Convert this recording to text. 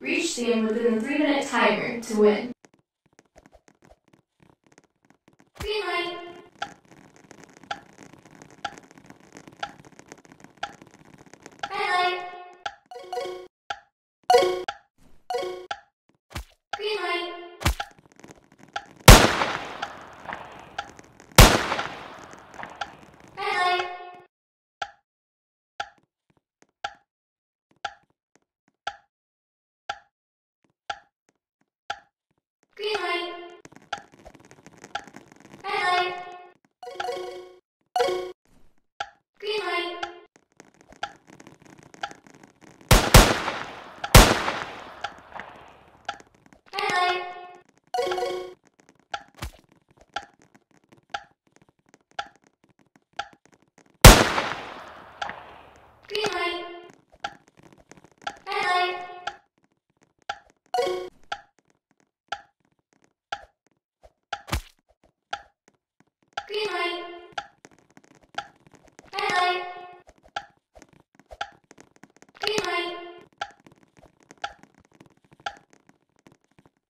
Reach the end within the three minute timer to win. Green light. Red light. Green light. Red light. Light.